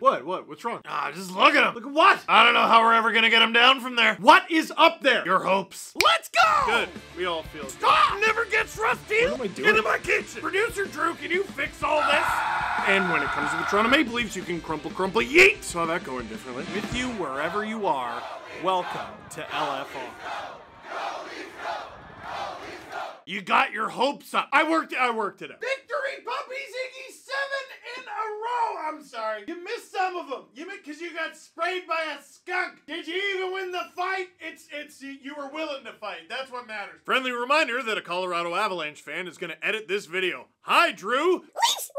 What? What? What's wrong? Ah, just look at him. Look at what? I don't know how we're ever gonna get him down from there. What is up there? Your hopes. Let's go! Good. We all feel good. Stop! Never gets rusty. What am I doing? Into my kitchen. Producer Drew, can you fix all this? And when it comes to the Toronto Maple Leafs, you can crumple, crumple, yeet. Saw that going differently. With you wherever you are, welcome to LFR. You got your hopes up. I worked. I worked it out. Victory puppies, Iggy, seven in a row. I'm sorry. You missed some of them. You because you got sprayed by a skunk. Did you even win the fight? It's it's you were willing to fight. That's what matters. Friendly reminder that a Colorado Avalanche fan is going to edit this video. Hi, Drew. Leafs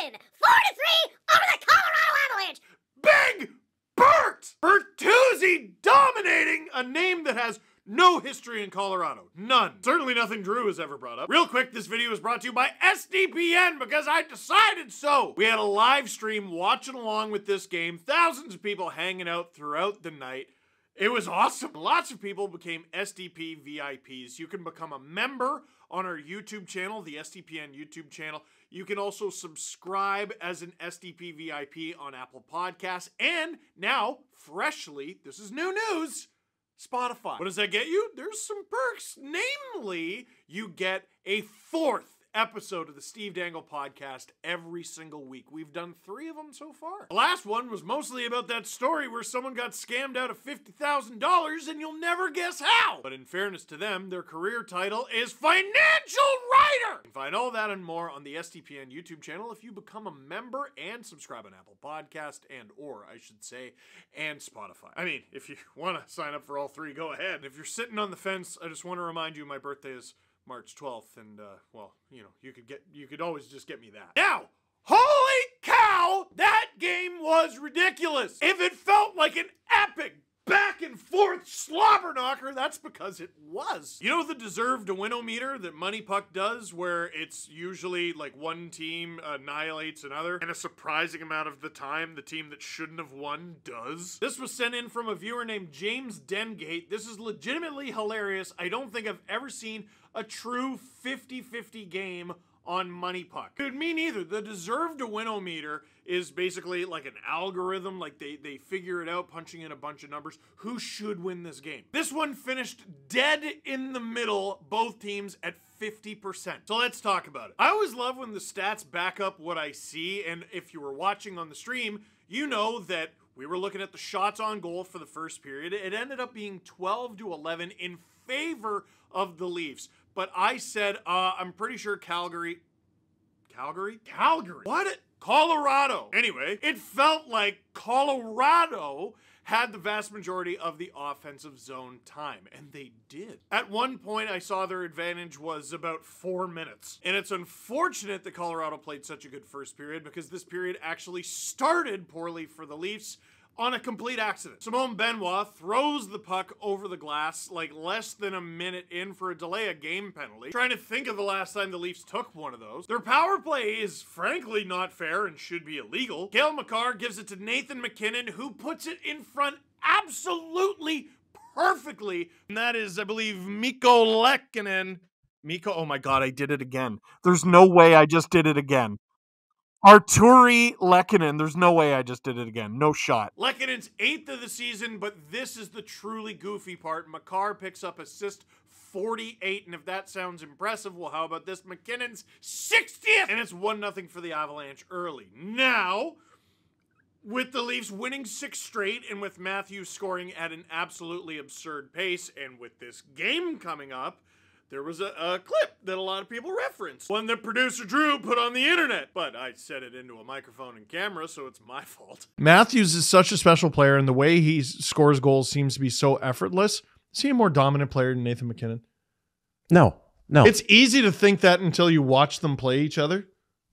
win! 4 to 3 over the Colorado Avalanche! Big Bert Bertuzzi dominating a name that has no history in Colorado. None. Certainly nothing Drew has ever brought up. Real quick, this video is brought to you by SDPN because I decided so. We had a live stream watching along with this game, thousands of people hanging out throughout the night. It was awesome. Lots of people became SDP VIPs. You can become a member on our YouTube channel, the SDPN YouTube channel. You can also subscribe as an SDP VIP on Apple Podcasts. And now, freshly, this is new news. Spotify. What does that get you? There's some perks. Namely, you get a fourth episode of the Steve Dangle podcast every single week. We've done three of them so far. The last one was mostly about that story where someone got scammed out of $50,000 and you'll never guess how. But in fairness to them, their career title is Financial Writer. You can find all that and more on the SDPN YouTube channel if you become a member and subscribe on Apple Podcast and or I should say and Spotify. I mean, if you want to sign up for all three, go ahead. If you're sitting on the fence, I just want to remind you my birthday is March 12th, and uh, well, you know, you could get, you could always just get me that. Now, holy cow, that game was ridiculous. If it felt like an forth knocker, that's because it was. You know the deserve to win-o-meter that Money Puck does, where it's usually like one team annihilates another, and a surprising amount of the time, the team that shouldn't have won does? This was sent in from a viewer named James Dengate. This is legitimately hilarious. I don't think I've ever seen a true 50-50 game on Money Puck. Dude, me neither. The deserve to win-o-meter is basically like an algorithm, like they, they figure it out, punching in a bunch of numbers. Who should win this game? This one finished dead in the middle, both teams at 50%. So let's talk about it. I always love when the stats back up what I see, and if you were watching on the stream, you know that we were looking at the shots on goal for the first period. It ended up being 12 to 11 in favor of the Leafs. But I said, uh, I'm pretty sure Calgary. Calgary? Calgary. What? Colorado. Anyway, it felt like Colorado had the vast majority of the offensive zone time, and they did. At one point, I saw their advantage was about four minutes. And it's unfortunate that Colorado played such a good first period because this period actually started poorly for the Leafs on a complete accident. Simon Benoit throws the puck over the glass like less than a minute in for a delay a game penalty. Trying to think of the last time the Leafs took one of those. Their power play is frankly not fair and should be illegal. Cale Makar gives it to Nathan MacKinnon who puts it in front absolutely perfectly. And that is, I believe, Mikko Lehkonen. Mikko, oh my god, I did it again. There's no way I just did it again. Artturi Lehkonen. There's no way I just did it again. No shot. Lehkonen's eighth of the season, but this is the truly goofy part. Makar picks up assist 48, and if that sounds impressive, well, how about this? MacKinnon's 60th! And it's 1 0 for the Avalanche early. Now, with the Leafs winning six straight and with Matthews scoring at an absolutely absurd pace, and with this game coming up, there was a, a, clip that a lot of people referenced. One that producer Drew put on the internet, but I set it into a microphone and camera, so it's my fault. Matthews is such a special player, and the way he scores goals seems to be so effortless. Is he a more dominant player than Nathan MacKinnon? No, no. It's easy to think that until you watch them play each other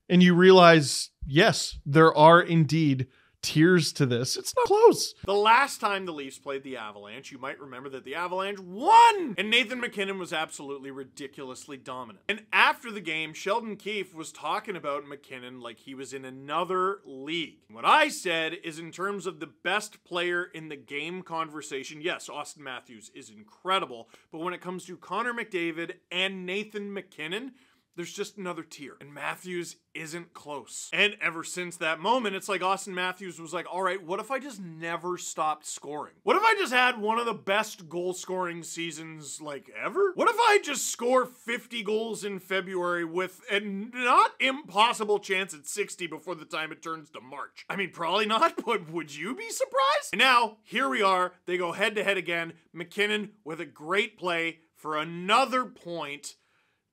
and you realize, yes, there are indeed tiers to this. It's not close. The last time the Leafs played the Avalanche, you might remember that the Avalanche won! And Nathan MacKinnon was absolutely ridiculously dominant. And after the game, Sheldon Keefe was talking about MacKinnon like he was in another league. What I said is in terms of the best player in the game conversation, yes, Auston Matthews is incredible, but when it comes to Connor McDavid and Nathan MacKinnon, There's just another tier. And Matthews isn't close. And ever since that moment, it's like Auston Matthews was like, all right, what if I just never stopped scoring? What if I just had one of the best goal scoring seasons like ever? What if I just score 50 goals in February with a not impossible chance at 60 before the time it turns to March? I mean, probably not, but would you be surprised? And now, here we are. They go head to head again. MacKinnon with a great play for another point.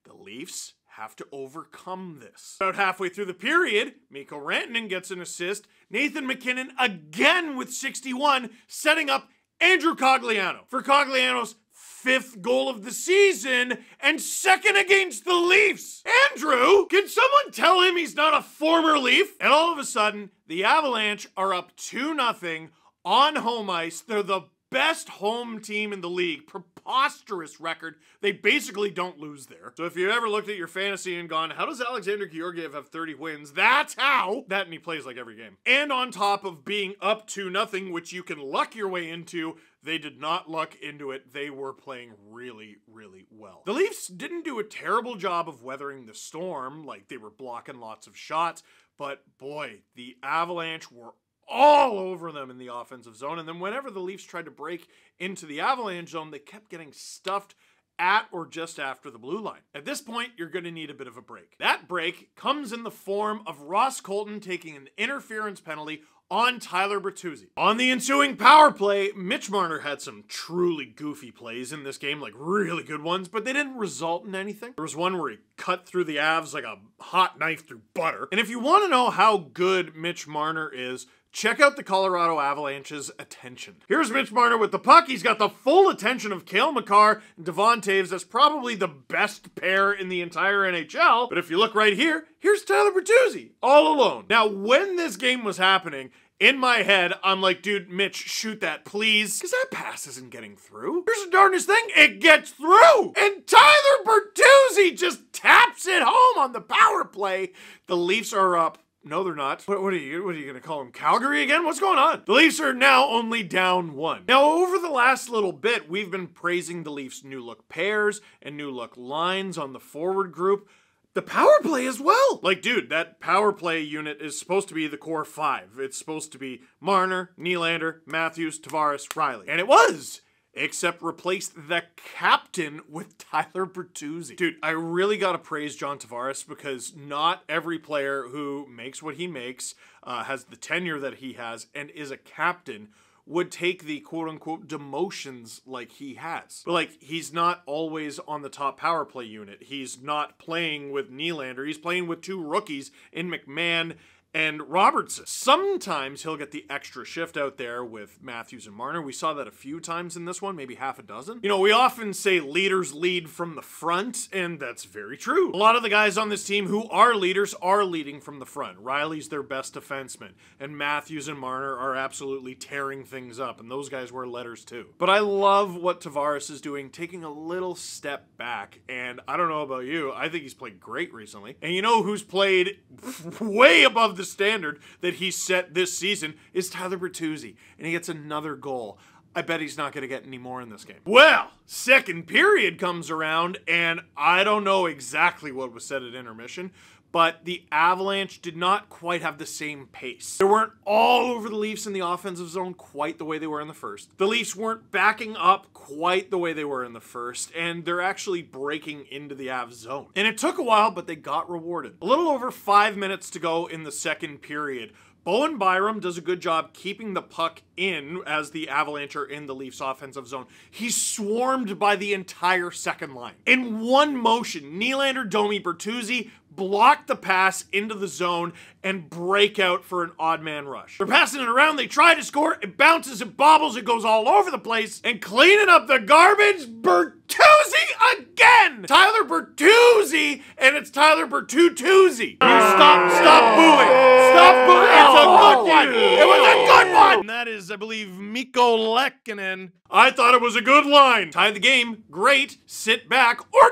The Leafs have to overcome this. About halfway through the period, Mikko Rantanen gets an assist. Nathan MacKinnon again with 61, setting up Andrew Cogliano for Cogliano's fifth goal of the season and second against the Leafs. Andrew, can someone tell him he's not a former Leaf? And all of a sudden, the Avalanche are up 2 0 on home ice. They're the best home team in the league. Preposterous record. They basically don't lose there. So if you ever looked at your fantasy and gone, how does Alexander Georgiev have 30 wins? That's how. That and he plays like every game. And on top of being up to nothing, which you can luck your way into, they did not luck into it. They were playing really, really well. The Leafs didn't do a terrible job of weathering the storm, like they were blocking lots of shots, but boy, the Avalanche were all over them in the offensive zone. And then whenever the Leafs tried to break into the Avalanche zone, they kept getting stuffed at or just after the blue line. At this point, you're going to need a bit of a break. That break comes in the form of Ross Colton taking an interference penalty on Tyler Bertuzzi. On the ensuing power play, Mitch Marner had some truly goofy plays in this game, like really good ones, but they didn't result in anything. There was one where he cut through the Avs like a hot knife through butter. And if you want to know how good Mitch Marner is, check out the Colorado Avalanche's attention. Here's Mitch Marner with the puck. He's got the full attention of Cale Makar and Devon Toews. That's probably the best pair in the entire NHL. But if you look right here, here's Tyler Bertuzzi all alone. Now, when this game was happening, in my head, I'm like, dude, Mitch, shoot that, please. Because that pass isn't getting through. Here's the darndest thing, it gets through. And Tyler Bertuzzi just taps it home on the power play. The Leafs are up no, they're not. What, what are you? What are you to call them? Calgary again? What's going on? The Leafs are now only down one. Now, over the last little bit, we've been praising the Leafs' new look pairs and new look lines on the forward group. The power play as well. Like, dude, that power play unit is supposed to be the core five. It's supposed to be Marner, Nylander, Matthews, Tavares, Rielly. And it was except replace the captain with Tyler Bertuzzi. Dude, I really gotta praise John Tavares because not every player who makes what he makes, uh, has the tenure that he has, and is a captain would take the quote unquote demotions like he has. But like he's not always on the top power play unit. He's not playing with Nylander. He's playing with two rookies in McMann and Robertson. Sometimes he'll get the extra shift out there with Matthews and Marner. We saw that a few times in this one, maybe half a dozen. You know, we often say leaders lead from the front, and that's very true. A lot of the guys on this team who are leaders are leading from the front. Rielly's their best defenseman, and Matthews and Marner are absolutely tearing things up, and those guys wear letters too. But I love what Tavares is doing, taking a little step back, and I don't know about you, I think he's played great recently. And you know who's played way above the the standard that he set this season is Tyler Bertuzzi, and he gets another goal. I bet he's not going to get any more in this game. Well, second period comes around, and I don't know exactly what was said at intermission, but the Avalanche did not quite have the same pace. They weren't all over the Leafs in the offensive zone quite the way they were in the first. The Leafs weren't backing up quite the way they were in the first, and they're actually breaking into the Avs zone. And it took a while, but they got rewarded. A little over five minutes to go in the second period. Bowen Byram does a good job keeping the puck in as the Avalanche are in the Leafs offensive zone. He's swarmed by the entire second line. In one motion, Nylander, Domi, Bertuzzi block the pass into the zone and break out for an odd man rush. They're passing it around, they try to score, it bounces, it bobbles, it goes all over the place, and cleaning up the garbage, Bertuzzi again! Tyler Bertuzzi, and it's Tyler Bertuzzi. You stop, stop booing. Stop booing. It's a good oh, one. It was a good one. And that is, I believe, Mikko Lehkonen. I thought it was a good line. Tie the game, great, sit back, or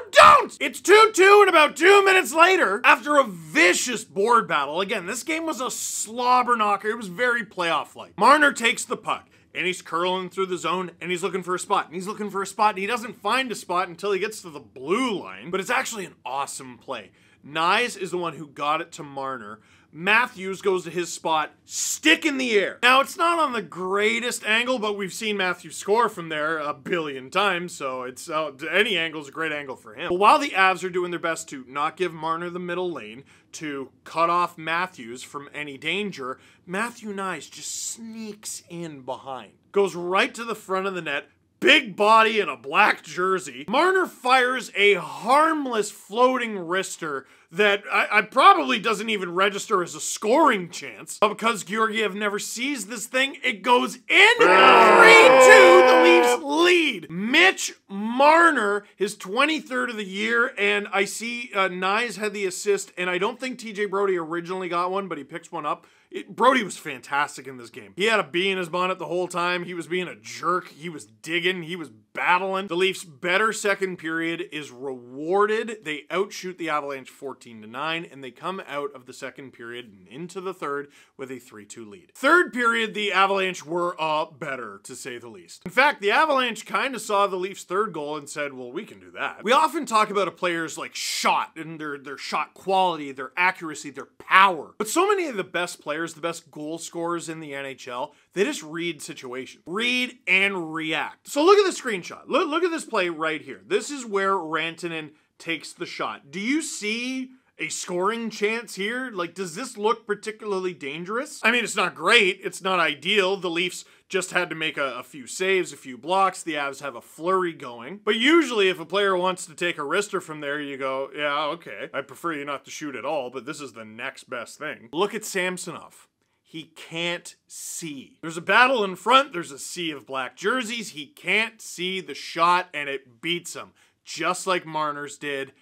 It's 2-2 and about two minutes later, after a vicious board battle, again, this game was a slobber knocker. It was very playoff-like. Marner takes the puck and he's curling through the zone and he's looking for a spot and he's looking for a spot and he doesn't find a spot until he gets to the blue line but it's actually an awesome play Knies is the one who got it to Marner. Matthews goes to his spot, stick in the air. Now, it's not on the greatest angle, but we've seen Matthews score from there a billion times, so it's uh, any angle is a great angle for him. But while the Avs are doing their best to not give Marner the middle lane, to cut off Matthews from any danger, Matthew Knies just sneaks in behind. Goes right to the front of the net, big body in a black jersey. Marner fires a harmless floating wrister that I, I, probably doesn't even register as a scoring chance. But because Georgiev never sees this thing, it goes in 3-2, the Leafs lead. Mitch Marner, his 23rd of the year, and I see uh, Knies had the assist, and I don't think TJ Brodie originally got one, but he picks one up. It, Brodie was fantastic in this game. He had a bee in his bonnet the whole time. He was being a jerk. He was digging. He was battling. The Leafs' better second period is rewarded. They outshoot the Avalanche 14 to 9, and they come out of the second period and into the third with a 3 2 lead. Third period, the Avalanche were uh, better, to say the least. In fact, the Avalanche kind of saw the Leafs' third goal and said, well, we can do that. We often talk about a player's like shot and their, their shot quality, their accuracy, their power. But so many of the best players, the best goal scorers in the NHL, they just read situations, read and react. So look at the screenshot. Look, look at this play right here. This is where Rantanen takes the shot. Do you see a scoring chance here? Like, does this look particularly dangerous? I mean, it's not great. It's not ideal. The Leafs just had to make a, a, few saves, a few blocks. The Avs have a flurry going. But usually, if a player wants to take a wrister from there, you go, yeah, okay. I prefer you not to shoot at all, but this is the next best thing. Look at Samsonov he can't see. There's a battle in front, there's a sea of black jerseys. He can't see the shot, and it beats him, just like Marner's did.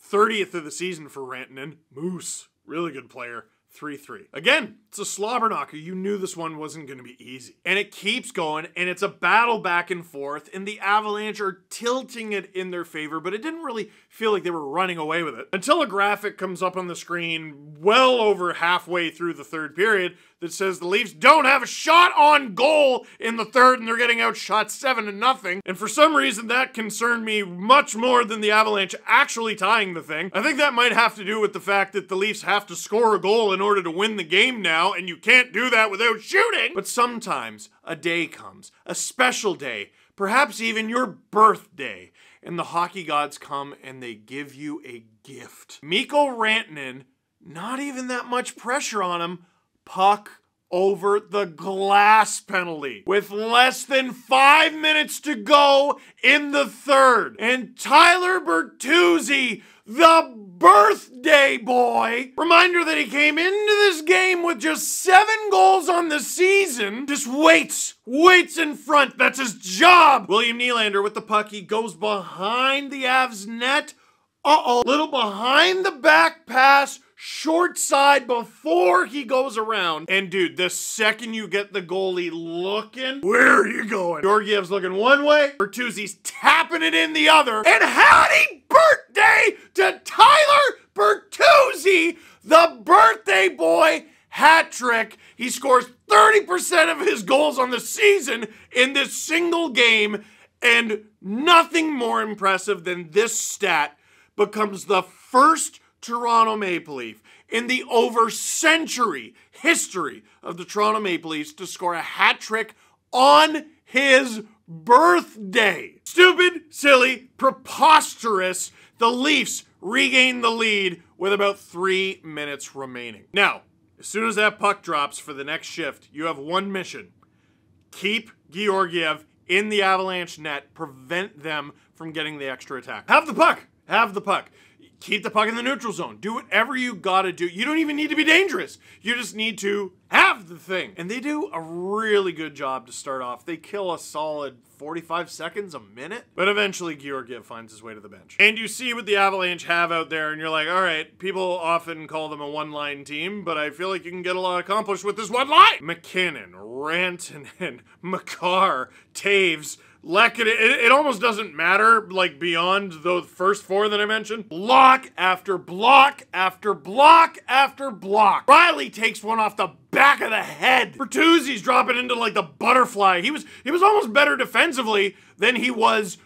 30th of the season for Rantanen. Moose, really good player. 3 3. Again, it's a slobber knocker. You knew this one wasn't going to be easy. And it keeps going, and it's a battle back and forth, and the Avalanche are tilting it in their favor, but it didn't really feel like they were running away with it. Until a graphic comes up on the screen well over halfway through the third period that says the Leafs don't have a shot on goal in the third and they're getting outshot 7 to nothing. And for some reason that concerned me much more than the Avalanche actually tying the thing. I think that might have to do with the fact that the Leafs have to score a goal in order to win the game now and you can't do that without shooting. But sometimes a day comes, a special day, perhaps even your birthday, and the hockey gods come and they give you a gift. Mikko Rantanen, not even that much pressure on him, puck over the glass penalty with less than five minutes to go in the third. And Tyler Bertuzzi, the birthday boy, reminder that he came into this game with just seven goals on the season, just waits, waits in front. That's his job. William Nylander with the puck. He goes behind the Avs net. Uh-oh, little behind the back pass short side before he goes around. And dude, the second you get the goalie looking, where are you going? Georgiev's looking one way, Bertuzzi's tapping it in the other. And howdy birthday to Tyler Bertuzzi, the birthday boy hat trick. He scores 30% of his goals on the season in this single game. And nothing more impressive than this stat becomes the first Toronto Maple Leaf in the over century history of the Toronto Maple Leafs to score a hat trick on his birthday. Stupid, silly, preposterous. The Leafs regain the lead with about three minutes remaining. Now, as soon as that puck drops for the next shift, you have one mission. Keep Georgiev in the Avalanche net, prevent them from getting the extra attack. Have the puck! Have the puck keep the puck in the neutral zone. Do whatever you gotta do. You don't even need to be dangerous. You just need to have the thing. And they do a really good job to start off. They kill a solid 45 seconds a minute. But eventually Georgiev finds his way to the bench. And you see what the Avalanche have out there and you're like, all right, people often call them a one-line team, but I feel like you can get a lot accomplished with this one line. MacKinnon, Rantanen, Makar, Toews, Leck, it, it, almost doesn't matter, like, beyond those first four that I mentioned. Block after block after block after block. Rielly takes one off the back of the head. Bertuzzi's dropping into, like, the butterfly. He was, he was almost better defensively than he was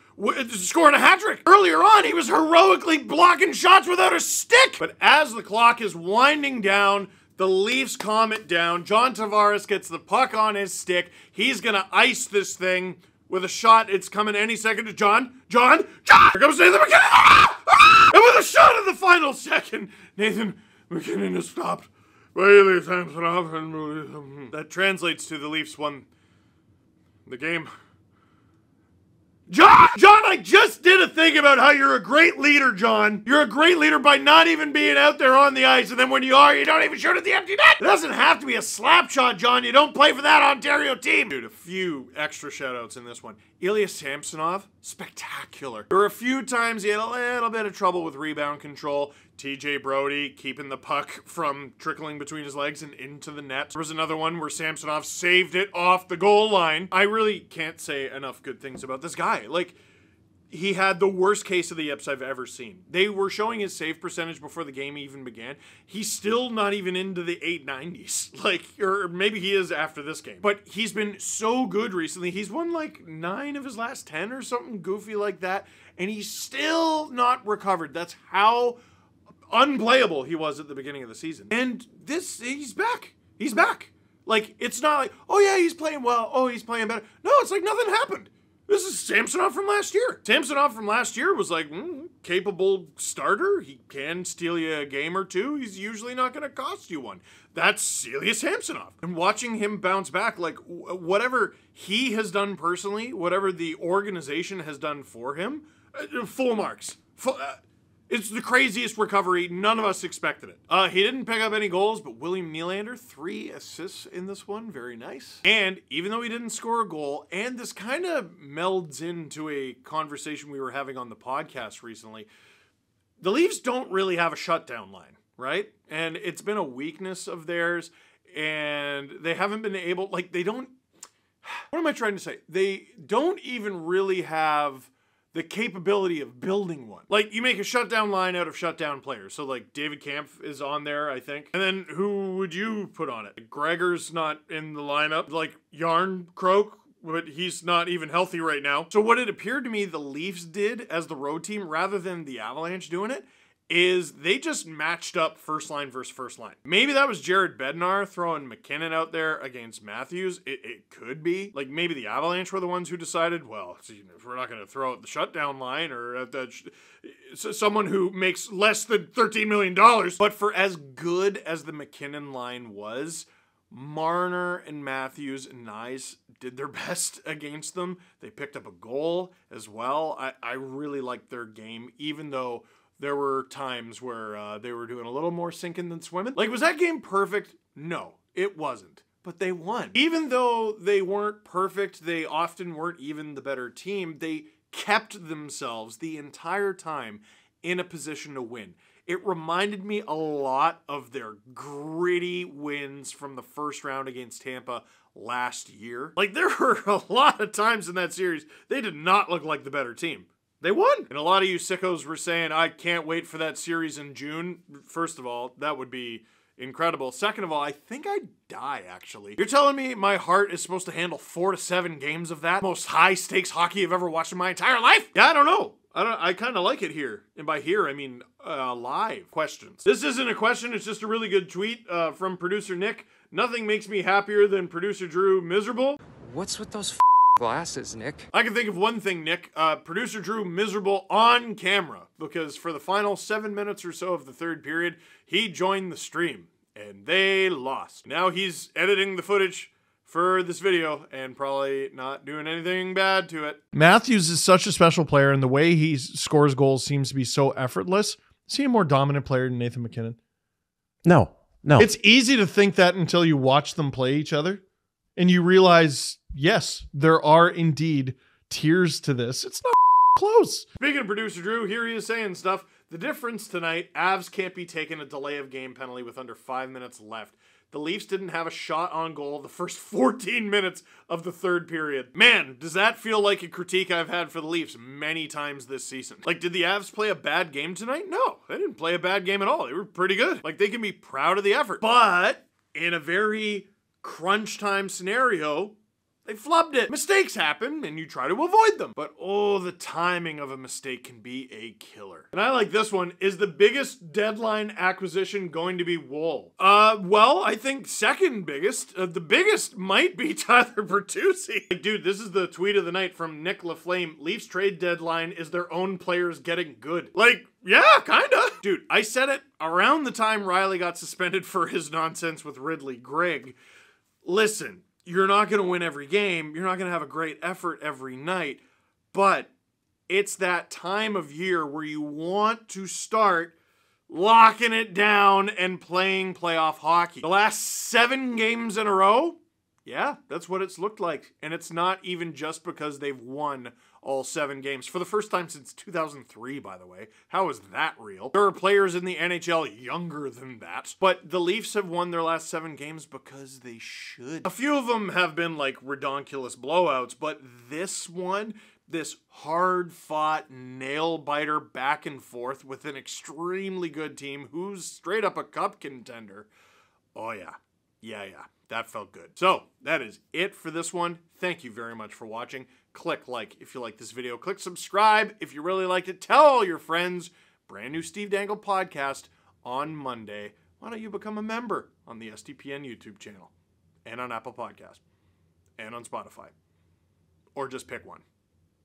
scoring a hat trick. Earlier on, he was heroically blocking shots without a stick. But as the clock is winding down, the Leafs calm it down. John Tavares gets the puck on his stick. He's gonna ice this thing with a shot. It's coming any second to John. John. John. Here comes Nathan MacKinnon. Ah! Ah! And with a shot in the final second, Nathan MacKinnon is stopped. That translates to the Leafs won the game. John! John, I just did a thing about how you're a great leader, John. You're a great leader by not even being out there on the ice, and then when you are, you don't even shoot at the empty net. It doesn't have to be a slap shot, John. You don't play for that Ontario team. Dude, a few extra shoutouts in this one. Ilya Samsonov, spectacular. There were a few times he had a little bit of trouble with rebound control. TJ Brodie keeping the puck from trickling between his legs and into the net. There was another one where Samsonov saved it off the goal line. I really can't say enough good things about this guy. Like, he had the worst case of the yips I've ever seen. They were showing his save percentage before the game even began. He's still not even into the 890s. Like, or maybe he is after this game. But he's been so good recently. He's won like nine of his last 10 or something goofy like that. And he's still not recovered. That's how unplayable he was at the beginning of the season. And this, he's back. He's back. Like, it's not like, oh yeah, he's playing well. Oh, he's playing better. No, it's like nothing happened. This is Samsonov from last year. Samsonov from last year was like, mm, capable starter. He can steal you a game or two. He's usually not going to cost you one. That's Ilya Samsonov. And watching him bounce back, like whatever he has done personally, whatever the organization has done for him, uh, full marks. Full, uh, it's the craziest recovery. None of us expected it. Uh, he didn't pick up any goals, but William Nylander, three assists in this one. Very nice. And even though he didn't score a goal, and this kind of melds into a conversation we were having on the podcast recently, the Leafs don't really have a shutdown line, right? And it's been a weakness of theirs, and they haven't been able, like, they don't. What am I trying to say? They don't even really have the capability of building one. Like you make a shutdown line out of shutdown players. So like David Kampf is on there, I think. And then who would you put on it? Gregor's not in the lineup. Like Jarnkrok but he's not even healthy right now. So what it appeared to me the Leafs did as the road team rather than the Avalanche doing it is they just matched up first line versus first line. Maybe that was Jared Bednar throwing MacKinnon out there against Matthews. It, it could be. Like maybe the Avalanche were the ones who decided, well, if we're not going to throw out the shutdown line or at that someone who makes less than $13 million. But for as good as the MacKinnon line was, Marner and Matthews and Knies did their best against them. They picked up a goal as well. I, I really liked their game, even though there were times where uh, they were doing a little more sinking than swimming. Like, was that game perfect? No, it wasn't. But they won. Even though they weren't perfect, they often weren't even the better team, they kept themselves the entire time in a position to win. It reminded me a lot of their gritty wins from the first round against Tampa last year. Like, there were a lot of times in that series, they did not look like the better team. They won. And a lot of you sickos were saying, I can't wait for that series in June. First of all, that would be incredible. Second of all, I think I'd die actually. You're telling me my heart is supposed to handle four to seven games of that? Most high stakes hockey I've ever watched in my entire life? Yeah, I don't know. I don't. I kind of like it here, and by here I mean uh, live questions. This isn't a question; it's just a really good tweet uh, from producer Nick. Nothing makes me happier than producer Drew miserable. What's with those glasses, Nick? I can think of one thing, Nick. Uh, producer Drew miserable on camera because for the final seven minutes or so of the third period, he joined the stream and they lost. Now he's editing the footage for this video and probably not doing anything bad to it. Matthews is such a special player, and the way he scores goals seems to be so effortless. Is he a more dominant player than Nathan MacKinnon? No, no. It's easy to think that until you watch them play each other and you realize, yes, there are indeed tiers to this. It's not close. Speaking of producer Drew, here he is saying stuff. The difference tonight, Avs can't be taking a delay of game penalty with under five minutes left. The Leafs didn't have a shot on goal the first 14 minutes of the third period. Man, does that feel like a critique I've had for the Leafs many times this season? Like, did the Avs play a bad game tonight? No, they didn't play a bad game at all. They were pretty good. Like, they can be proud of the effort. But in a very crunch time scenario, They flubbed it. Mistakes happen and you try to avoid them. But oh, the timing of a mistake can be a killer. And I like this one. Is the biggest deadline acquisition going to be Woll? Uh, well, I think second biggest. Uh, the biggest might be Tyler Bertuzzi. Like, dude, this is the tweet of the night from Nick LaFlame. Leafs trade deadline is their own players getting good. Like, yeah, kinda. Dude, I said it around the time Rielly got suspended for his nonsense with Ridly Greig. Listen, you're not going to win every game. You're not going to have a great effort every night. But it's that time of year where you want to start locking it down and playing playoff hockey. The last seven games in a row, yeah, that's what it's looked like. And it's not even just because they've won all seven games for the first time since 2003, by the way. How is that real? There are players in the NHL younger than that, but the Leafs have won their last seven games because they should. A few of them have been like redonkulous blowouts, but this one, this hard fought nail biter back and forth with an extremely good team who's straight up a cup contender. Oh, yeah. Yeah, yeah. That felt good. So, that is it for this one. Thank you very much for watching. Click like if you like this video. Click subscribe if you really liked it. Tell all your friends. Brand new Steve Dangle podcast on Monday. Why don't you become a member on the SDPN YouTube channel and on Apple Podcast and on Spotify? Or just pick one.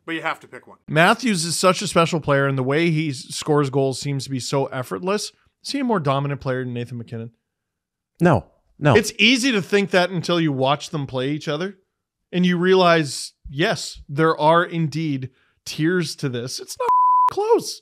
But you have to pick one. Matthews is such a special player, and the way he scores goals seems to be so effortless. Is he a more dominant player than Nathan MacKinnon? No, no. It's easy to think that until you watch them play each other and you realize, yes, there are indeed tiers to this. It's not close.